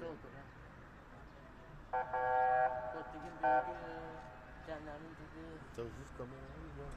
çıkmaz ha. Kötü gün büyüdü. Cennetin dedi. Çalışmış kamera var?